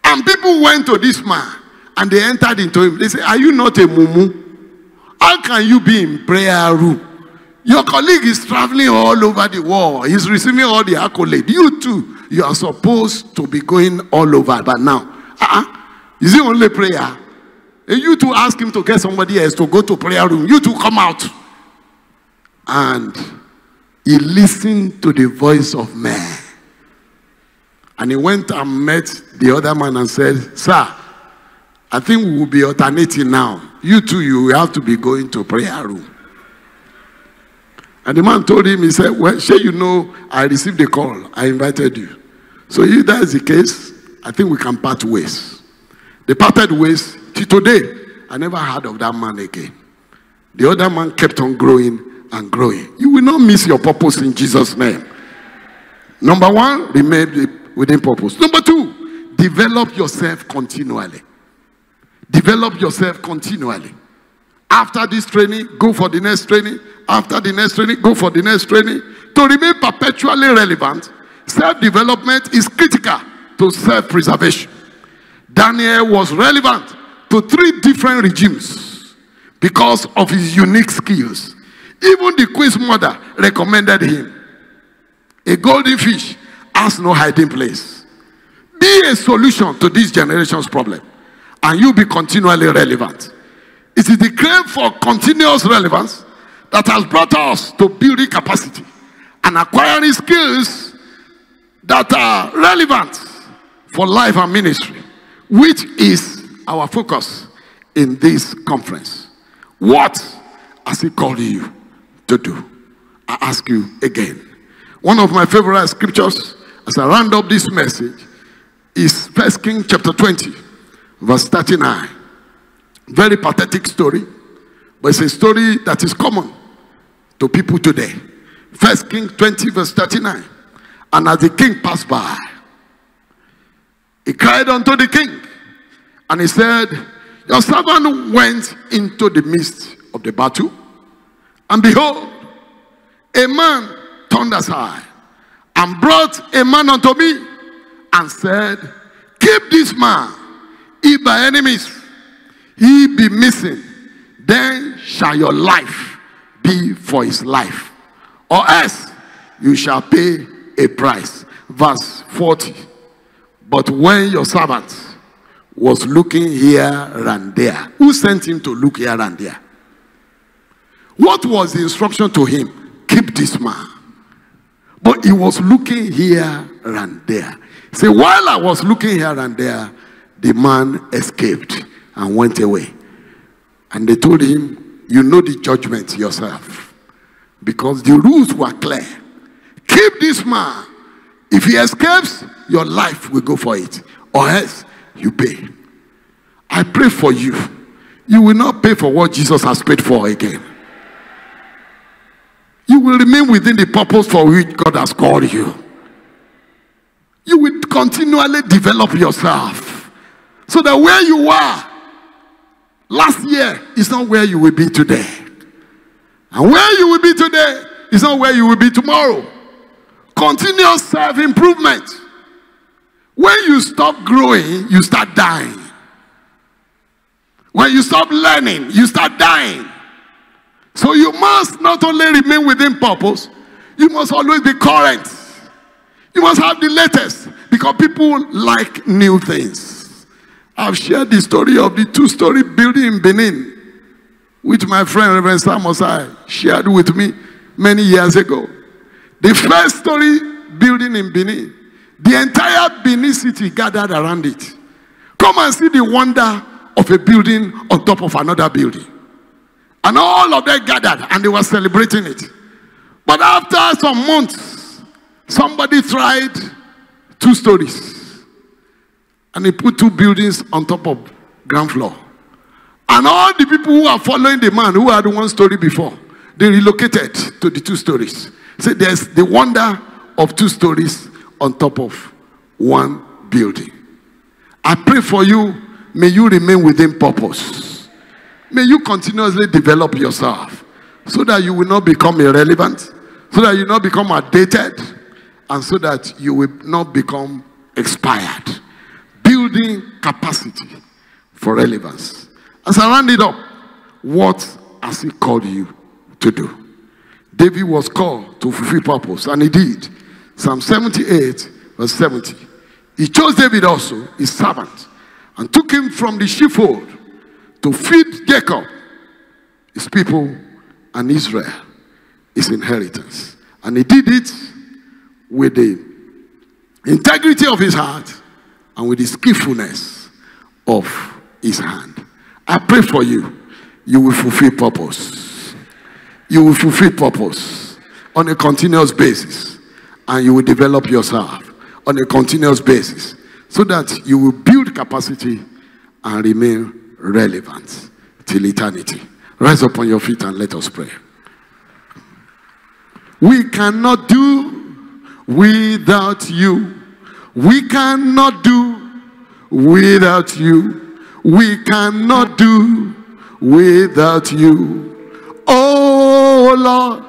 And people went to this man and they entered into him. They said, Are you not a mumu? How can you be in prayer room? Your colleague is traveling all over the world. He's receiving all the accolades. You too, you are supposed to be going all over. But now, uh-uh, is it only prayer? And you to ask him to get somebody else to go to prayer room. You to come out. And he listened to the voice of man. And he went and met the other man and said, Sir, I think we will be alternating now. You too, you will have to be going to prayer room. And the man told him, he said, Well, sure you know I received a call. I invited you. So if that is the case, I think we can part ways. They parted ways till today. I never heard of that man again. The other man kept on growing and growing. You will not miss your purpose in Jesus' name. Number one, remain within purpose. Number two, develop yourself continually. Develop yourself continually. After this training, go for the next training. After the next training, go for the next training. To remain perpetually relevant, self development is critical to self preservation. Daniel was relevant to three different regimes because of his unique skills. Even the queen's mother recommended him. A golden fish has no hiding place. Be a solution to this generation's problem, and you'll be continually relevant. It is the claim for continuous relevance that has brought us to building capacity and acquiring skills that are relevant for life and ministry, which is our focus in this conference. What has He called you to do? I ask you again. One of my favorite scriptures as I round up this message is First King chapter 20, verse 39. Very pathetic story, but it's a story that is common to people today. First King 20, verse 39. And as the king passed by, he cried unto the king, and he said, Your servant went into the midst of the battle, and behold, a man turned aside and brought a man unto me and said, Keep this man, if by enemies he be missing, then shall your life be for his life, or else you shall pay a price. Verse 40. But when your servant was looking here and there, who sent him to look here and there? What was the instruction to him? Keep this man. But he was looking here and there. See, while I was looking here and there, the man escaped and went away. And they told him, You know the judgment yourself. Because the rules were clear. Keep this man. If he escapes, your life will go for it. Or else you pay. I pray for you. You will not pay for what Jesus has paid for again. You will remain within the purpose for which God has called you. You will continually develop yourself so that where you are last year is not where you will be today. And where you will be today is not where you will be tomorrow. Continuous self improvement. When you stop growing, you start dying. When you stop learning, you start dying. So you must not only remain within purpose, you must always be current. You must have the latest because people like new things. I've shared the story of the two story building in Benin, which my friend Reverend Samosai shared with me many years ago. The first story building in Benin, the entire Benin city gathered around it. Come and see the wonder of a building on top of another building. And all of them gathered and they were celebrating it. But after some months, somebody tried two stories. And he put two buildings on top of ground floor. And all the people who are following the man who had one story before, they relocated to the two stories. So there's the wonder of two stories on top of one building. I pray for you, may you remain within purpose. May you continuously develop yourself so that you will not become irrelevant, so that you not become outdated, and so that you will not become expired. Building capacity for relevance. As I round it up, what has he called you to do? David was called to fulfill purpose, and he did. Psalm 78, verse 70. He chose David also, his servant, and took him from the sheepfold to feed Jacob, his people, and Israel, his inheritance. And he did it with the integrity of his heart and with the skillfulness of his hand. I pray for you, you will fulfill purpose. You will fulfill purpose on a continuous basis, and you will develop yourself on a continuous basis so that you will build capacity and remain relevant till eternity. Rise up on your feet and let us pray. We cannot do without you. We cannot do without you. We cannot do without you. Oh Lord,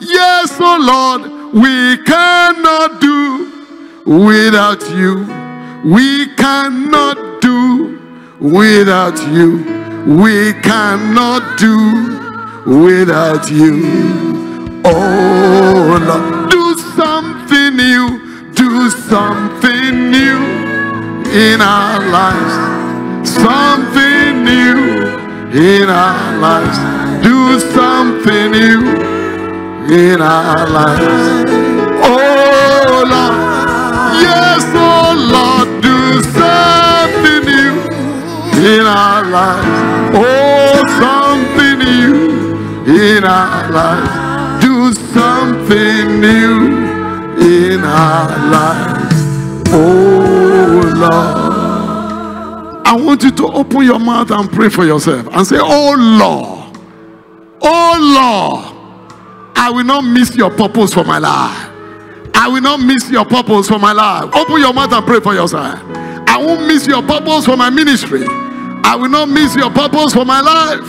yes, oh Lord, we cannot do without you. We cannot do without you. We cannot do without you. Oh Lord, do something new, do something in our lives. Something new in our lives. Do something new in our lives. Oh Lord. Yes, oh Lord, do something new in our lives. Oh, something new in our lives. Do something new in our lives. I want you to open your mouth and pray for yourself and say, Oh Lord, oh Lord, I will not miss your purpose for my life. I will not miss your purpose for my life. Open your mouth and pray for yourself. I won't miss your purpose for my ministry. I will not miss your purpose for my life.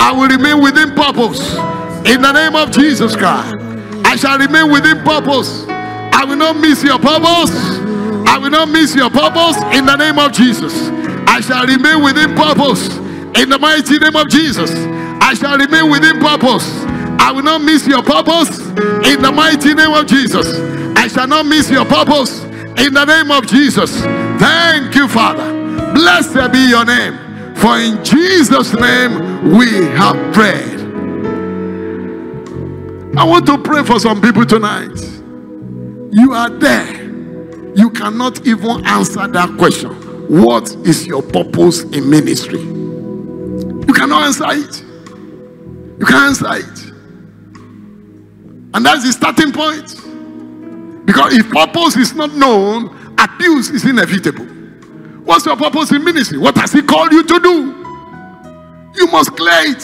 I will remain within purpose. In the name of Jesus Christ, I shall remain within purpose. I will not miss your purpose. I will not miss your purpose in the name of Jesus. I shall remain within purpose in the mighty name of Jesus. I shall remain within purpose. I will not miss your purpose in the mighty name of Jesus. I shall not miss your purpose in the name of Jesus. Thank you, Father. Blessed be your name. For in Jesus' name we have prayed. I want to pray for some people tonight. You are there. You cannot even answer that question. What is your purpose in ministry? You cannot answer it. You can't answer it. And that's the starting point. Because if purpose is not known, abuse is inevitable. What's your purpose in ministry? What has He called you to do? You must clear it.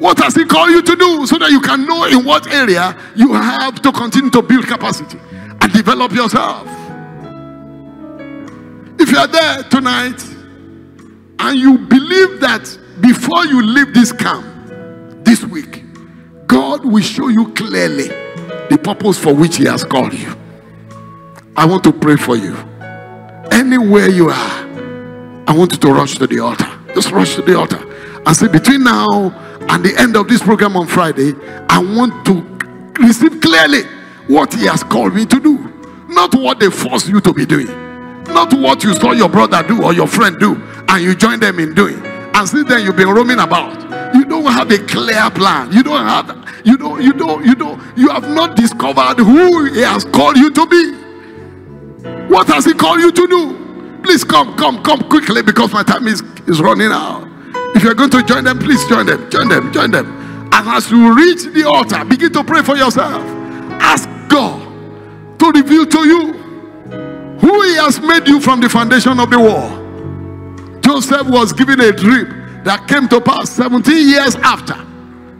What has He called you to do so that you can know in what area you have to continue to build capacity develop yourself? If you are there tonight and you believe that before you leave this camp this week, God will show you clearly the purpose for which He has called you. I want to pray for you. Anywhere you are, I want you to rush to the altar. Just rush to the altar and say, Between now and the end of this program on Friday, I want to receive clearly what He has called me to do, not what they force you to be doing, not what you saw your brother do or your friend do, and you join them in doing. And since then, you've been roaming about. You don't have a clear plan. You don't have, you don't, you don't, you don't, you have not discovered who He has called you to be. What has He called you to do? Please come, come, come quickly because my time is, is running out. If you're going to join them, please join them, join them, join them. And as you reach the altar, begin to pray for yourself. Ask God to reveal to you who he has made you from the foundation of the world. Joseph was given a dream that came to pass 17 years after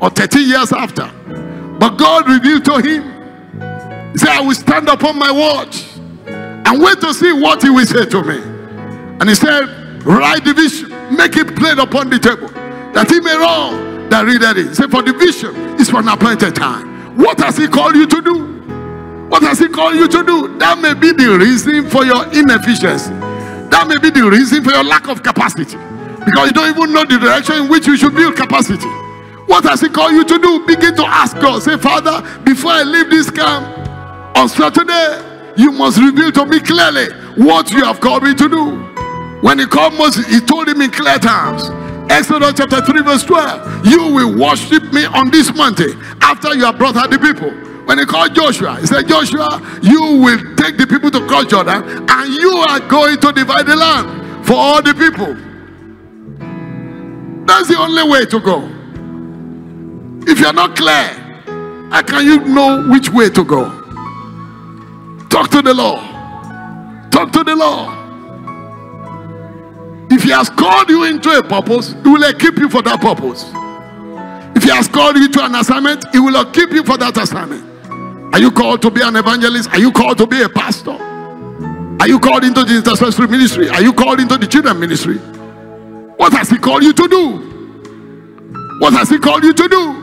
or 13 years after. But God revealed to him, He said, I will stand upon my watch and wait to see what he will say to me. And he said, Write the vision, make it plain upon the table, that he may run that readeth it. He said, For the vision is for an appointed time. What has he called you to do? What has he called you to do? That may be the reason for your inefficiency. That may be the reason for your lack of capacity. Because you don't even know the direction in which you should build capacity. What has he called you to do? Begin to ask God. Say, Father, before I leave this camp on Saturday, you must reveal to me clearly what you have called me to do. When he called Moses, he told him in clear terms. Exodus chapter 3, verse 12. You will worship me on this mountain after you have brought out the people. When he called Joshua, he said, Joshua, you will take the people to cross Jordan and you are going to divide the land for all the people. That's the only way to go. If you're not clear, how can you know which way to go? Talk to the Lord. Talk to the Lord. If He has called you into a purpose, He will equip you for that purpose. If He has called you to an assignment, He will equip you for that assignment. Are you called to be an evangelist? Are you called to be a pastor? Are you called into the intercessory ministry? Are you called into the children ministry? What has He called you to do? What has He called you to do?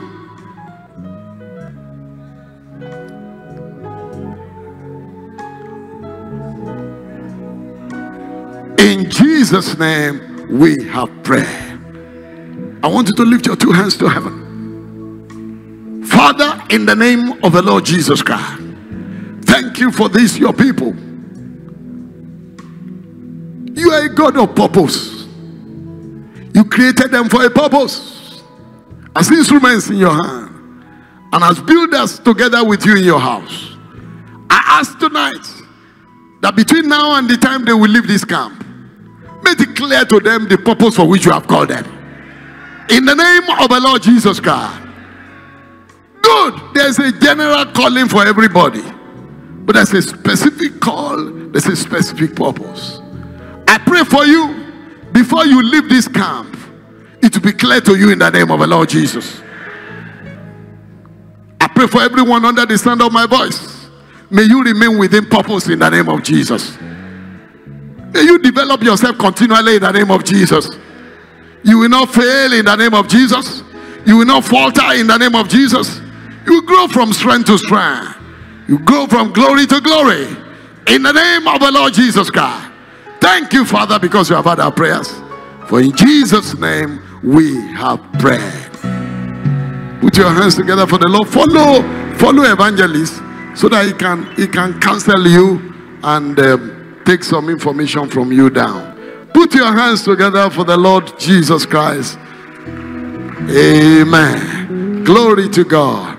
In Jesus' name, we have prayed. I want you to lift your two hands to heaven. Father, in the name of the Lord Jesus Christ, thank you for this, your people. You are a God of purpose. You created them for a purpose as instruments in your hand and as builders together with you in your house. I ask tonight that between now and the time they will leave this camp, Make it clear to them the purpose for which you have called them. In the name of the Lord Jesus Christ. Good. There's a general calling for everybody. But there's a specific call, there's a specific purpose. I pray for you before you leave this camp, it will be clear to you in the name of the Lord Jesus. I pray for everyone under the sound of my voice. May you remain within purpose in the name of Jesus. May you develop yourself continually in the name of Jesus. You will not fail in the name of Jesus. You will not falter in the name of Jesus. You grow from strength to strength. You grow from glory to glory. In the name of the Lord Jesus Christ. Thank you, Father, because you have had our prayers. For in Jesus' name we have prayed. Put your hands together for the Lord. Follow, follow evangelist so that he can he can counsel you and um, take some information from you down. Put your hands together for the Lord Jesus Christ. Amen. Glory to God.